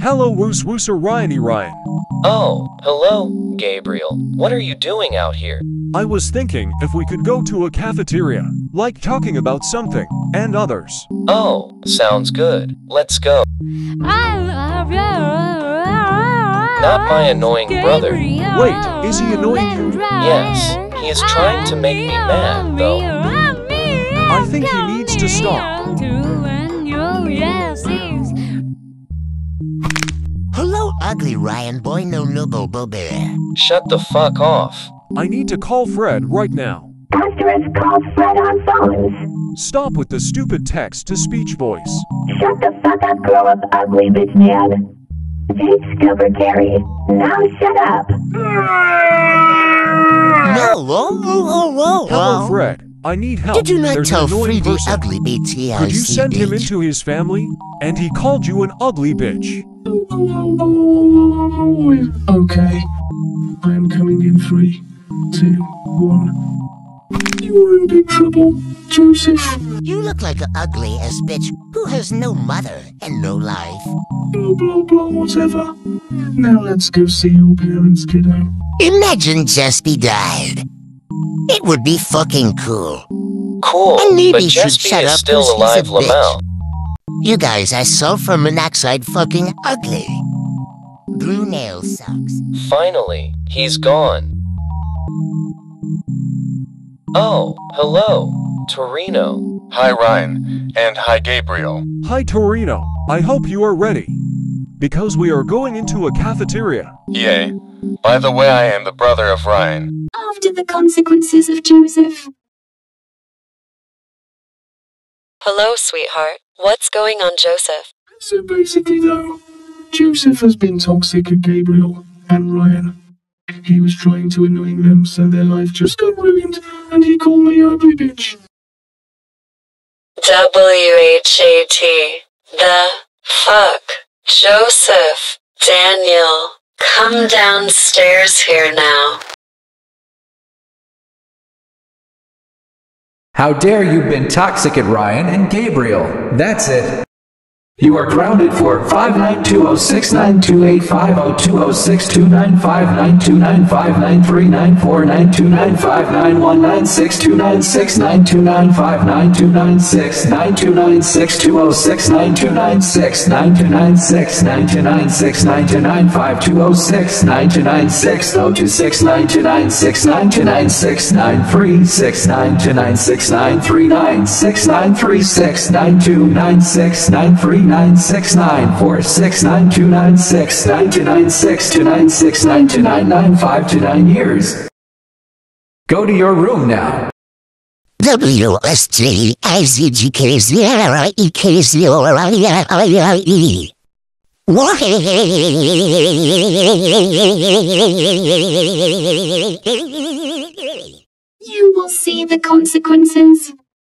Hello, Woos Wooser Ryany Ryan. Oh, hello, Gabriel. What are you doing out here? I was thinking if we could go to a cafeteria, like talking about something, and others. Oh, sounds good. Let's go. Not Not my annoying brother. Wait, is he annoying you? Yes, he is trying to make me mad, though. I think he needs to stop. Hello, ugly Ryan boy, no noble bobber. Shut the fuck off. I need to call Fred right now. Customers call Fred on phones. Stop with the stupid text to speech voice. Shut the fuck up, grow up, ugly bitch man. It's Gilbert Carey. Now shut up. No, whoa, whoa, whoa, whoa, Hello. Fred. I need help. Did you not There's tell an annoying Freddy person. ugly bitch Could you TIC send him into his family? And he called you an ugly bitch. Okay. I am coming in three, two, one. You are in big trouble, Joseph. You look like an ugly ass bitch who has no mother and no life. Blah blah blah, whatever. Now let's go see your parents, kiddo. Imagine Jespy died. It would be fucking cool. Cool, And maybe but you should Jespy shut is up still 'cause he's a alive, bitch. Lamau. You guys are sulfur monoxide fucking ugly. Blue nail sucks. Finally, he's gone. Oh, hello, Torino. Hi Ryan, and hi Gabriel. Hi, Torino. I hope you are ready. Because we are going into a cafeteria. Yay. By the way, I am the brother of Ryan. Oh, After the consequences of Joseph. Hello, sweetheart. What's going on, Joseph? So basically, though, Joseph has been toxic at Gabriel and Ryan. He was trying to annoying them, so their life just got ruined, and he called me ugly bitch. W-H-A-T. The fuck? Joseph. Daniel. Come downstairs here now. How dare you been toxic at Ryan and Gabriel? That's it. You are grounded for 529692969396939693959296929693959299629962996299529 years. Go to your room now. W-S-J I-Z-G-K-Z-R-I-E-K-Z-R-I-E. You will see the consequences.